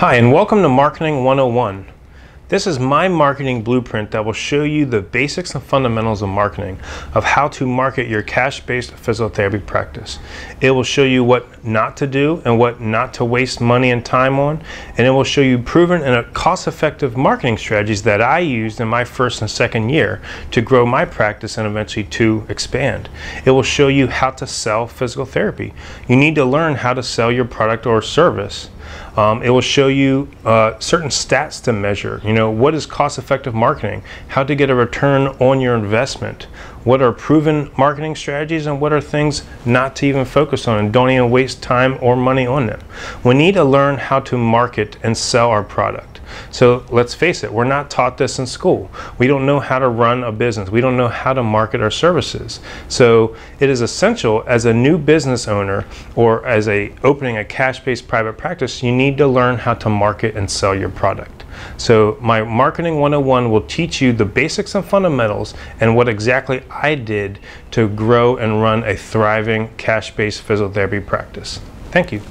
Hi, and welcome to Marketing 101. This is my marketing blueprint that will show you the basics and fundamentals of marketing, of how to market your cash-based physical therapy practice. It will show you what not to do and what not to waste money and time on, and it will show you proven and cost-effective marketing strategies that I used in my first and second year to grow my practice and eventually to expand. It will show you how to sell physical therapy. You need to learn how to sell your product or service. Um, it will show you uh, certain stats to measure. You know, what is cost effective marketing? How to get a return on your investment? What are proven marketing strategies and what are things not to even focus on and don't even waste time or money on them? We need to learn how to market and sell our product. So let's face it, we're not taught this in school. We don't know how to run a business. We don't know how to market our services. So it is essential as a new business owner or as a opening a cash-based private practice, you need to learn how to market and sell your product. So my Marketing 101 will teach you the basics and fundamentals and what exactly I did to grow and run a thriving cash-based physical therapy practice. Thank you.